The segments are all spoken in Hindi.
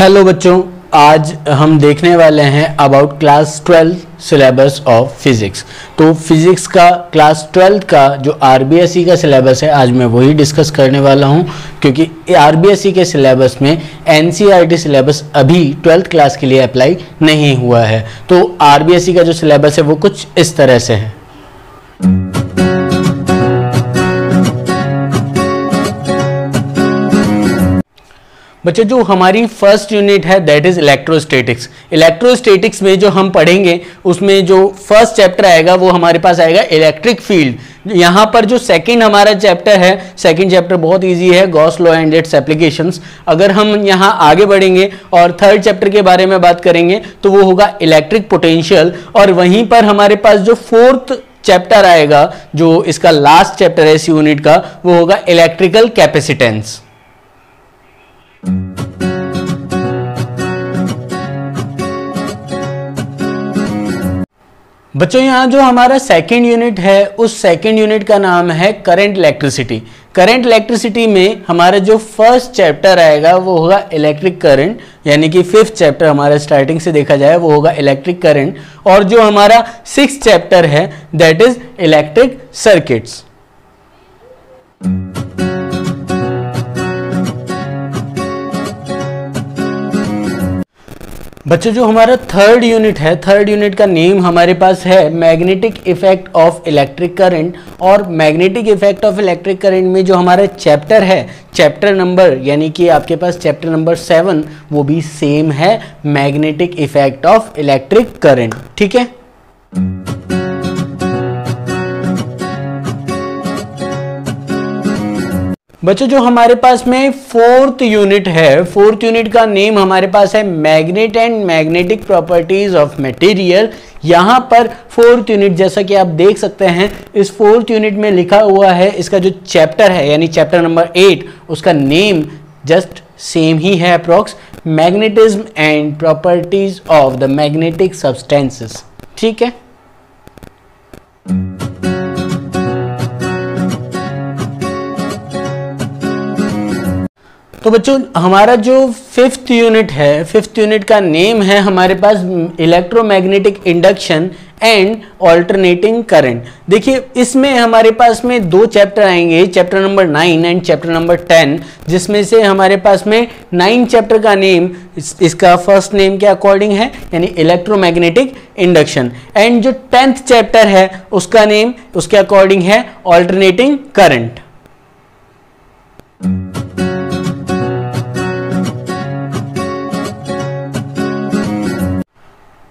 हेलो बच्चों, आज हम देखने वाले हैं about class 12 syllabus of physics तो फिज़िक्स का क्लास 12 का जो आर का सिलेबस है, आज मैं वही डिस्कस करने वाला हूँ, क्योंकि आर के सिलेबस में एन सिलेबस अभी ट्वेल्थ क्लास के लिए अप्लाई नहीं हुआ है. तो आर का जो सिलेबस है, वो कुछ इस तरह से है. बच्चों, जो हमारी फ़र्स्ट यूनिट है दैट इज़ इलेक्ट्रोस्टेटिक्स इलेक्ट्रोस्टेटिक्स में जो हम पढ़ेंगे, उसमें जो फ़र्स्ट चैप्टर आएगा, वो हमारे पास आएगा इलेक्ट्रिक फ़ील्ड यहाँ पर जो सेकंड हमारा चैप्टर है सेकंड चैप्टर बहुत इजी है Gauss law and its applications अगर हम यहाँ आगे बढ़ेंगे और थर्ड चैप्टर के बारे में बात करेंगे तो वो होगा इलेक्ट्रिक पोटेंशियल और वहीं पर हमारे पास जो फोर्थ चैप्टर आएगा, जो इसका लास्ट चैप्टर है इस यूनिट का, वो होगा इलेक्ट्रिकल कैपेसिटेंस बच्चों, यहाँ जो हमारा सेकेंड यूनिट है, उस सेकेंड यूनिट का नाम है करंट इलेक्ट्रिसिटी करंट इलेक्ट्रिसिटी में हमारा जो फ़र्स्ट चैप्टर आएगा, वो होगा इलेक्ट्रिक करंट यानी कि फिफ्थ चैप्टर हमारा स्टार्टिंग से देखा जाए, वो होगा इलेक्ट्रिक करंट और जो हमारा सिक्स चैप्टर है दैट इज़ इलेक्ट्रिक सर्किट्स बच्चों, जो हमारा थर्ड यूनिट है थर्ड यूनिट का नेम हमारे पास है magnetic effect of electric current और magnetic effect of electric current में जो हमारा चैप्टर है चैप्टर नंबर यानी कि आपके पास चैप्टर नंबर सेवन वो भी सेम है magnetic effect of electric current ठीक है? बच्चों, जो हमारे पास में फोर्थ यूनिट है, फोर्थ यूनिट का नेम हमारे पास है magnet and magnetic properties of material. यहाँ पर फोर्थ यूनिट, जैसा कि आप देख सकते हैं, इस फोर्थ यूनिट में लिखा हुआ है, इसका जो चैप्टर है, यानी चैप्टर नंबर एट, उसका नेम जस्ट सेम ही है approx, magnetism and properties of the magnetic substances. ठीक है? तो बच्चों हमारा जो फिफ्थ यूनिट है फिफ्थ यूनिट का नेम है हमारे पास electromagnetic induction and alternating current देखिए इसमें हमारे पास में दो चैप्टर आएँगे chapter number nine and chapter number ten जिसमें से हमारे पास में नाइन चैप्टर का नेम इस, इसका फ़र्स्ट नेम के अकॉर्डिंग है यानी इलेक्ट्रोमैग्नेटिक इंडक्शन एंड जो टेंथ चैप्टर है उसका नेम उसके अकॉर्डिंग है ऑल्टरनेटिंग करंट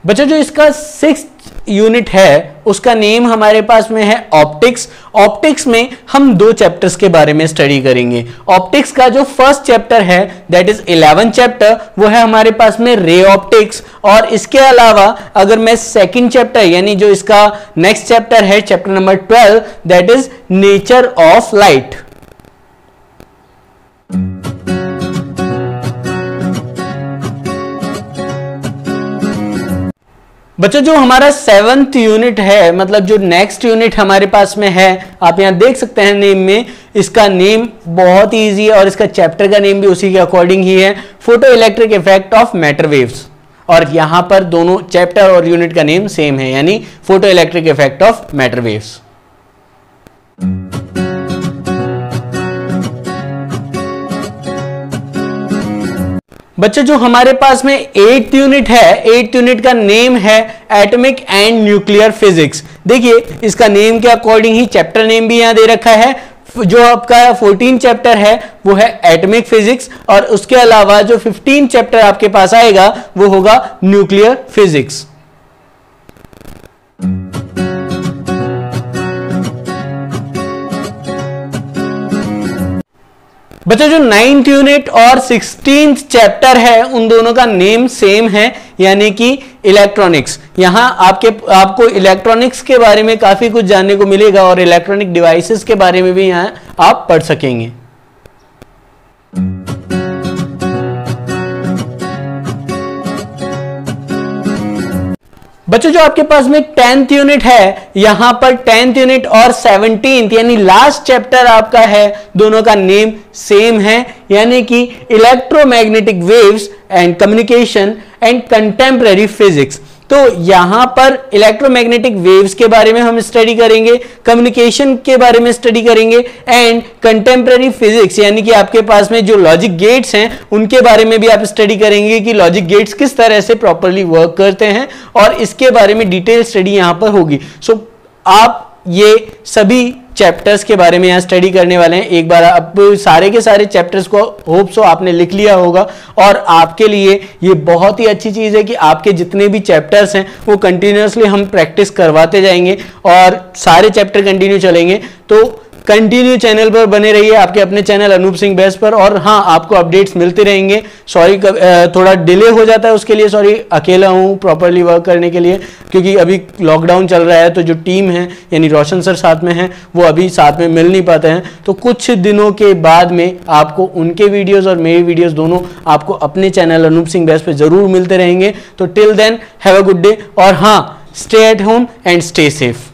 बच्चों, जो इसका सिक्स यूनिट है, उसका नेम हमारे पास में है ऑप्टिक्स ऑप्टिक्स में हम दो चैप्टर्स के बारे में स्टडी करेंगे. ऑप्टिक्स का जो फ़र्स्ट चैप्टर है दैट इज़ इलेवन चैप्टर वो है हमारे पास में रे ऑप्टिक्स और इसके अलावा, अगर मैं सेकंड चैप्टर यानी जो इसका नेक्स्ट चैप्टर है chapter number twelve that is nature of light बच्चों, जो हमारा सेवंथ यूनिट है मतलब जो नेक्स्ट यूनिट हमारे पास में है, आप यहाँ देख सकते हैं नेम में, इसका नेम बहुत ही इजी है और इसका चैप्टर का नेम भी उसी के अकॉर्डिंग ही है photo electric effect of matter waves और यहाँ पर दोनों चैप्टर और यूनिट का नेम सेम है, यानी photo electric effect of matter waves बच्चों, जो हमारे पास में एट यूनिट है एट यूनिट का नेम है एटॉमिक एंड न्यूक्लियर फिजिक्स देखिए, इसका नेम के अकॉर्डिंग ही चैप्टर नेम भी यहाँ दे रखा है। जो आपका 14 चैप्टर है, वो है एटॉमिक फिजिक्स और उसके अलावा जो 15 चैप्टर आपके पास आएगा, वो होगा न्यूक्लियर फिजिक्स बच्चों, जो नाइन्थ यूनिट और सिक्सटीन चैप्टर है, उन दोनों का नेम सेम है, यानी कि इलेक्ट्रॉनिक्स। यहाँ आपके, आपको इलेक्ट्रॉनिक्स के बारे में काफ़ी कुछ जानने को मिलेगा और इलेक्ट्रॉनिक डिवाइसेस के बारे में भी यहाँ आप पढ़ सकेंगे। बच्चों, जो आपके पास में टेंथ यूनिट है, यहाँ पर टेंथ यूनिट और सेवनटीन यानी लास्ट चैप्टर आपका है, दोनों का नेम सेम है, यानी कि electromagnetic waves and communication and contemporary physics तो यहाँ पर इलेक्ट्रोमैग्नेटिक वेव्स के बारे में हम स्टडी करेंगे कम्युनिकेशन के बारे में स्टडी करेंगे एंड कंटेम्प्रेरी फिजिक्स यानी कि आपके पास में जो लॉजिक गेट्स हैं उनके बारे में भी आप स्टडी करेंगे कि लॉजिक गेट्स किस तरह से प्रॉपरली वर्क करते हैं और इसके बारे में डिटेल स्टडी यहाँ पर होगी। सो so, आप ये सभी चैप्टर्स के बारे में यहाँ स्टडी करने वाले हैं। एक बार अब सारे के सारे चैप्टर्स को होप सो आपने लिख लिया होगा। और आपके लिए ये बहुत ही अच्छी चीज़ है कि आपके जितने भी चैप्टर्स हैं, वो कंटिन्यूसली हम प्रैक्टिस करवाते जाएँगे और सारे चैप्टर कंटिन्यू चलेंगे। तो कंटिन्यू चैनल पर बने रहिए, आपके अपने चैनल अनूप सिंह बेस पर और हाँ आपको अपडेट्स मिलते रहेंगे। सॉरी थोड़ा डिले हो जाता है उसके लिए सॉरी अकेला हूँ प्रॉपरली वर्क करने के लिए, क्योंकि अभी लॉकडाउन चल रहा है तो जो टीम है, यानी रोशन सर साथ में हैं, वो अभी साथ में मिल नहीं पाते हैं। तो कुछ दिनों के बाद में आपको उनके वीडियोज़ और मेरे वीडियोज़ दोनों आपको अपने चैनल अनूप सिंह बेस पर ज़रूर मिलते रहेंगे। तो till then have a good day और हाँ stay at home and stay safe